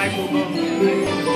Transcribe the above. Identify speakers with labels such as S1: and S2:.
S1: Michael Bublé.